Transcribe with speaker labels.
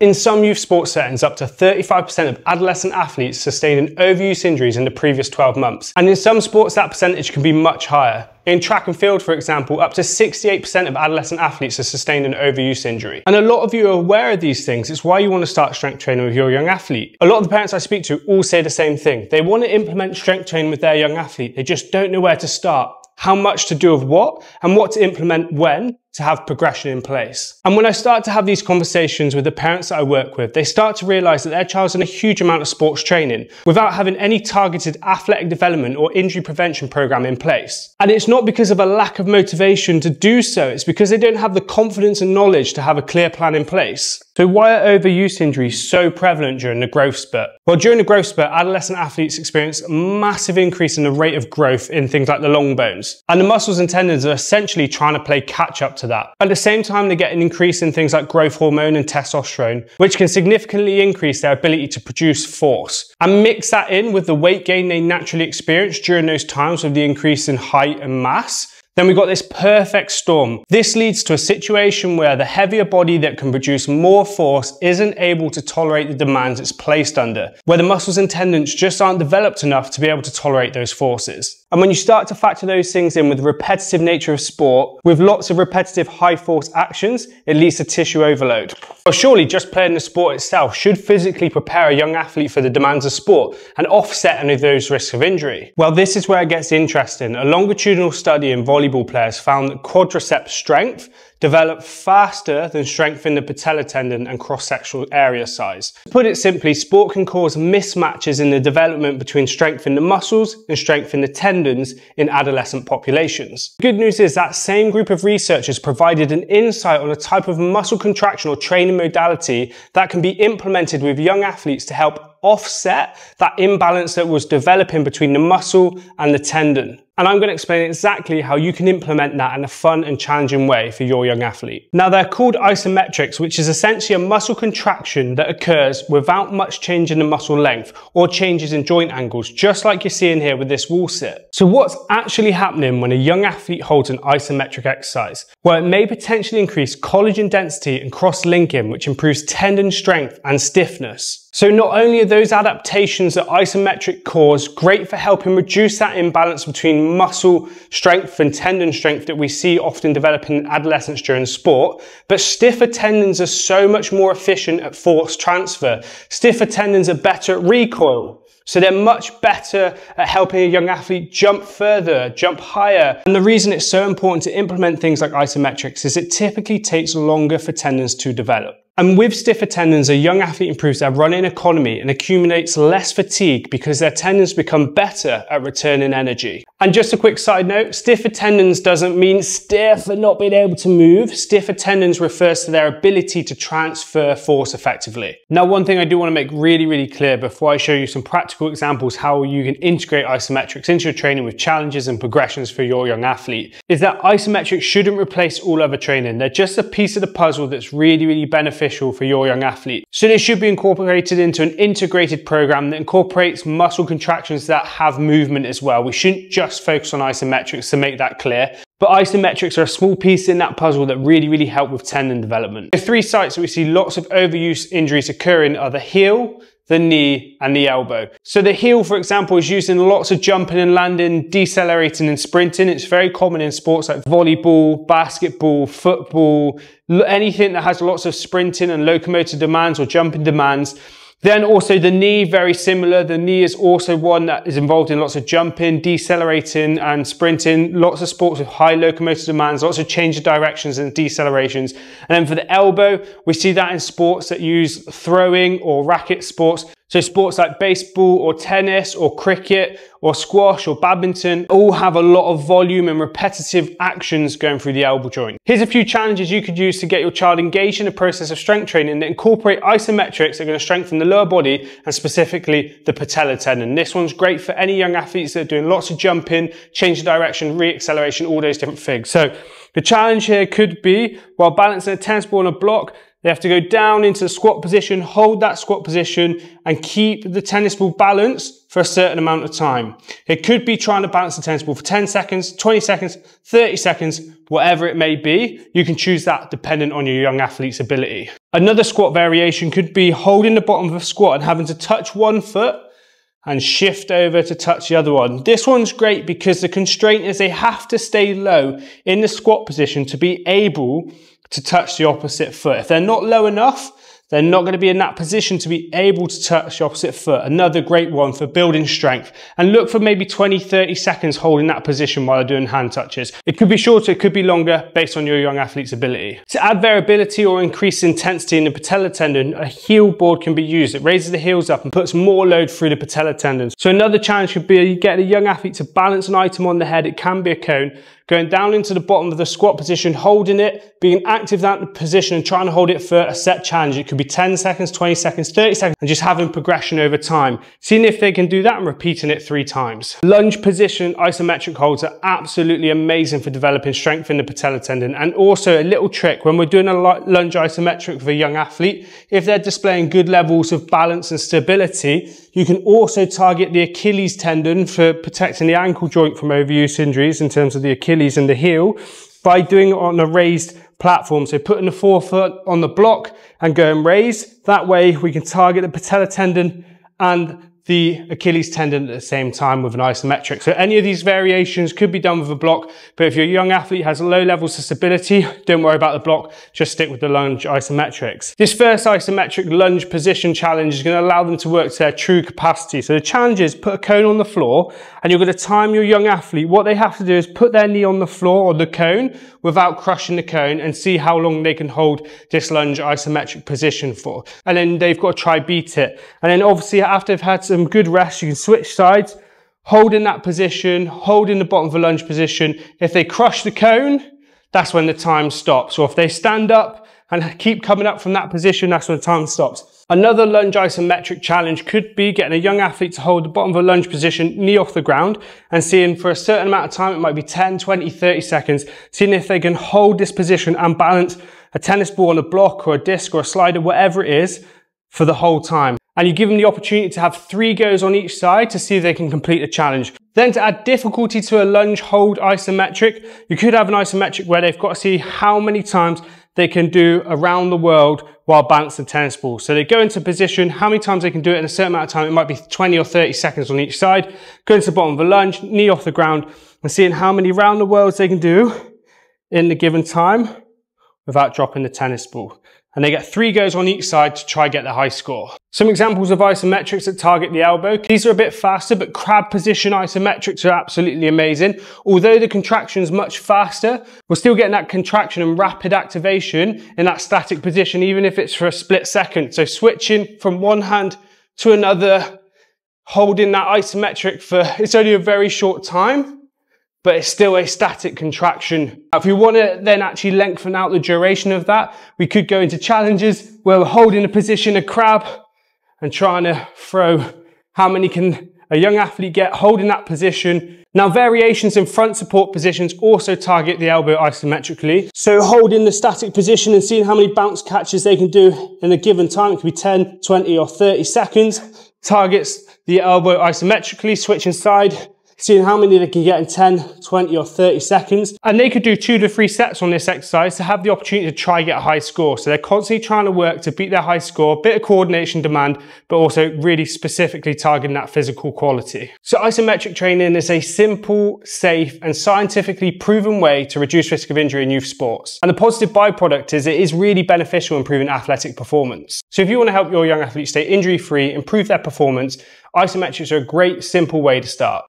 Speaker 1: In some youth sports settings, up to 35% of adolescent athletes sustained an overuse injuries in the previous 12 months. And in some sports, that percentage can be much higher. In track and field, for example, up to 68% of adolescent athletes have sustained an overuse injury. And a lot of you are aware of these things. It's why you want to start strength training with your young athlete. A lot of the parents I speak to all say the same thing. They want to implement strength training with their young athlete. They just don't know where to start how much to do of what, and what to implement when to have progression in place. And when I start to have these conversations with the parents that I work with, they start to realize that their child's in a huge amount of sports training without having any targeted athletic development or injury prevention program in place. And it's not because of a lack of motivation to do so, it's because they don't have the confidence and knowledge to have a clear plan in place. So why are overuse injuries so prevalent during the growth spurt? Well, during the growth spurt, adolescent athletes experience a massive increase in the rate of growth in things like the long bones. And the muscles and tendons are essentially trying to play catch up to that. At the same time, they get an increase in things like growth hormone and testosterone, which can significantly increase their ability to produce force. And mix that in with the weight gain they naturally experience during those times with the increase in height and mass, then we've got this perfect storm. This leads to a situation where the heavier body that can produce more force isn't able to tolerate the demands it's placed under, where the muscles and tendons just aren't developed enough to be able to tolerate those forces. And when you start to factor those things in with the repetitive nature of sport, with lots of repetitive high force actions, it leads to tissue overload. Well, surely just playing the sport itself should physically prepare a young athlete for the demands of sport and offset any of those risks of injury. Well, this is where it gets interesting. A longitudinal study in volleyball players found that quadriceps strength develop faster than strength in the patella tendon and cross-sectional area size. To put it simply, sport can cause mismatches in the development between strength in the muscles and strength in the tendons in adolescent populations. The good news is that same group of researchers provided an insight on a type of muscle contraction or training modality that can be implemented with young athletes to help offset that imbalance that was developing between the muscle and the tendon. And I'm going to explain exactly how you can implement that in a fun and challenging way for your young athlete. Now they're called isometrics, which is essentially a muscle contraction that occurs without much change in the muscle length or changes in joint angles, just like you're seeing here with this wall sit. So what's actually happening when a young athlete holds an isometric exercise? Well, it may potentially increase collagen density and cross-linking, which improves tendon strength and stiffness. So not only are those adaptations that isometric cause great for helping reduce that imbalance between muscle strength and tendon strength that we see often developing in adolescence during sport, but stiffer tendons are so much more efficient at force transfer. Stiffer tendons are better at recoil. So they're much better at helping a young athlete jump further, jump higher. And the reason it's so important to implement things like isometrics is it typically takes longer for tendons to develop. And with stiffer tendons, a young athlete improves their running economy and accumulates less fatigue because their tendons become better at returning energy. And just a quick side note, stiffer tendons doesn't mean stiff and not being able to move. Stiffer tendons refers to their ability to transfer force effectively. Now, one thing I do want to make really, really clear before I show you some practical examples how you can integrate isometrics into your training with challenges and progressions for your young athlete is that isometrics shouldn't replace all other training. They're just a piece of the puzzle that's really, really beneficial for your young athlete. So they should be incorporated into an integrated program that incorporates muscle contractions that have movement as well. We shouldn't just focus on isometrics to make that clear. But isometrics are a small piece in that puzzle that really, really help with tendon development. The three sites that we see lots of overuse injuries occurring are the heel, the knee and the elbow. So the heel, for example, is used in lots of jumping and landing, decelerating and sprinting. It's very common in sports like volleyball, basketball, football, anything that has lots of sprinting and locomotor demands or jumping demands. Then also the knee, very similar. The knee is also one that is involved in lots of jumping, decelerating and sprinting, lots of sports with high locomotor demands, lots of change of directions and decelerations. And then for the elbow, we see that in sports that use throwing or racket sports. So sports like baseball or tennis or cricket or squash or badminton all have a lot of volume and repetitive actions going through the elbow joint. Here's a few challenges you could use to get your child engaged in a process of strength training that incorporate isometrics that are going to strengthen the lower body and specifically the patella tendon. This one's great for any young athletes that are doing lots of jumping, change of direction, re-acceleration, all those different things. So the challenge here could be while balancing a tennis ball on a block, They have to go down into the squat position, hold that squat position, and keep the tennis ball balanced for a certain amount of time. It could be trying to balance the tennis ball for 10 seconds, 20 seconds, 30 seconds, whatever it may be. You can choose that dependent on your young athlete's ability. Another squat variation could be holding the bottom of a squat and having to touch one foot and shift over to touch the other one. This one's great because the constraint is they have to stay low in the squat position to be able to touch the opposite foot. If they're not low enough, they're not going to be in that position to be able to touch the opposite foot. Another great one for building strength. And look for maybe 20, 30 seconds holding that position while doing hand touches. It could be shorter, it could be longer based on your young athlete's ability. To add variability or increase intensity in the patella tendon, a heel board can be used. It raises the heels up and puts more load through the patella tendons. So another challenge could be you get a young athlete to balance an item on the head. It can be a cone going down into the bottom of the squat position, holding it, being active that position and trying to hold it for a set challenge. It could be 10 seconds, 20 seconds, 30 seconds, and just having progression over time. Seeing if they can do that and repeating it three times. Lunge position isometric holds are absolutely amazing for developing strength in the patella tendon. And also a little trick when we're doing a lunge isometric with a young athlete, if they're displaying good levels of balance and stability, you can also target the Achilles tendon for protecting the ankle joint from overuse injuries in terms of the Achilles and the heel by doing it on a raised platform. So putting the forefoot on the block and going raise. That way we can target the patella tendon and the Achilles tendon at the same time with an isometric. So any of these variations could be done with a block, but if your young athlete has low levels of stability, don't worry about the block, just stick with the lunge isometrics. This first isometric lunge position challenge is gonna allow them to work to their true capacity. So the challenge is put a cone on the floor and you're gonna time your young athlete. What they have to do is put their knee on the floor or the cone without crushing the cone and see how long they can hold this lunge isometric position for. And then they've got to try beat it. And then obviously after they've had some some good rest. You can switch sides, hold in that position, hold in the bottom of a lunge position. If they crush the cone, that's when the time stops. Or if they stand up and keep coming up from that position, that's when the time stops. Another lunge isometric challenge could be getting a young athlete to hold the bottom of a lunge position, knee off the ground, and seeing for a certain amount of time, it might be 10, 20, 30 seconds, seeing if they can hold this position and balance a tennis ball on a block or a disc or a slider, whatever it is, for the whole time and you give them the opportunity to have three goes on each side to see if they can complete the challenge. Then to add difficulty to a lunge hold isometric, you could have an isometric where they've got to see how many times they can do around the world while balancing the tennis ball. So they go into position, how many times they can do it in a certain amount of time, it might be 20 or 30 seconds on each side, go into the bottom of the lunge, knee off the ground, and seeing how many round the worlds they can do in the given time without dropping the tennis ball and they get three goes on each side to try get the high score. Some examples of isometrics that target the elbow. These are a bit faster, but crab position isometrics are absolutely amazing. Although the contraction is much faster, we're still getting that contraction and rapid activation in that static position, even if it's for a split second. So switching from one hand to another, holding that isometric for, it's only a very short time, but it's still a static contraction. If we want to then actually lengthen out the duration of that, we could go into challenges where we're holding a position, a crab, and trying to throw how many can a young athlete get holding that position. Now variations in front support positions also target the elbow isometrically. So holding the static position and seeing how many bounce catches they can do in a given time. It could be 10, 20 or 30 seconds. Targets the elbow isometrically, switching side seeing how many they can get in 10, 20 or 30 seconds. And they could do two to three sets on this exercise to have the opportunity to try get a high score. So they're constantly trying to work to beat their high score, bit of coordination demand, but also really specifically targeting that physical quality. So isometric training is a simple, safe and scientifically proven way to reduce risk of injury in youth sports. And the positive byproduct is it is really beneficial in improving athletic performance. So if you want to help your young athletes stay injury free, improve their performance, isometrics are a great simple way to start.